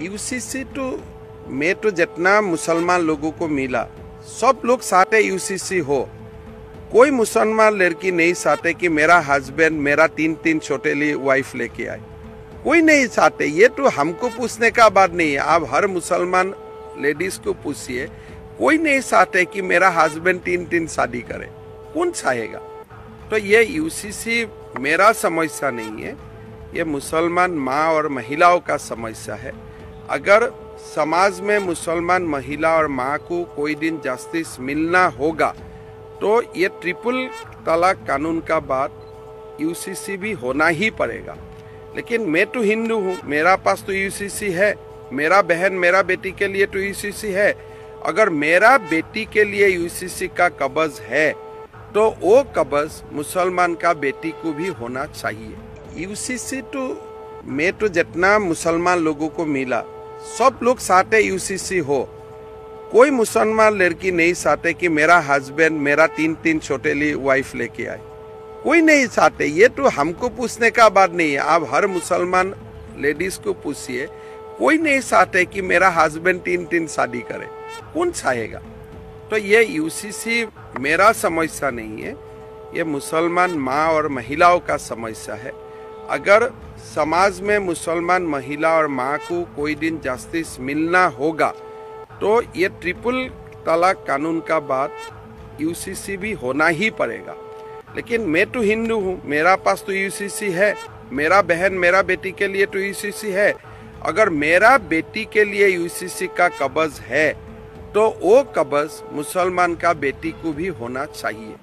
UCC तो में तो जितना मुसलमान लोगों को मिला, सब लोग चाहते यूसीसी हो। कोई मुसलमान लड़की नहीं चाहते कि मेरा हस्बैंड मेरा तीन तीन छोटे लिए वाइफ लेके आए। कोई नहीं चाहते ये तो हमको पूछने का बात नहीं है। आप हर मुसलमान लेडीज़ को पूछिए, कोई नहीं चाहते कि मेरा हस्बैंड तीन तीन शादी करे। कौन चाहेगा? तो ये यूसीसी मेरा समस्या नहीं है। ये मुसलमान माँ और महिलाओं का समस्या है। अगर समाज में मुसलमान महिला और माँ को कोई दिन जस्टिस मिलना होगा तो ये ट्रिपल तलाक कानून का बात यूसीसी भी होना ही पड़ेगा। लेकिन मैं तो हिंदू हूँ, मेरा पास तो यूसीसी है, मेरा बहन, मेरा बेटी के लिए तो यूसीसी है। अगर मेरा बेटी के लिए यूसीसी का कब्ज है तो वो कब्ज मुसलमान का बेटी को भी होना चाहिए। यूसीसी तो मैं तो जितना मुसलमान लोगों को मिला सब लोग चाहते यूसीसी हो। कोई मुसलमान लड़की नहीं चाहते कि मेरा हस्बैंड मेरा तीन तीन छोटे लिए वाइफ लेके आए। कोई नहीं चाहते ये तो हमको पूछने का बात नहीं है। आप हर मुसलमान लेडीज़ को पूछिए। कोई नहीं चाहते कि मेरा हस्बैंड तीन तीन शादी करे। कौन चाहेगा? तो ये यूसीसी मेरा समस्या नहीं है। ये मुसलमान माँ और महिलाओं का समस्या है। अगर समाज में मुसलमान महिला और माँ को कोई दिन जस्टिस मिलना होगा तो ये ट्रिपल तलाक कानून का बात यूसीसी भी होना ही पड़ेगा। लेकिन मैं तो हिंदू हूँ, मेरा पास तो यूसीसी है, मेरा बहन, मेरा बेटी के लिए तो यूसीसी है। अगर मेरा बेटी के लिए यूसीसी का कब्ज है तो वो कब्ज मुसलमान का बेटी को भी होना चाहिए।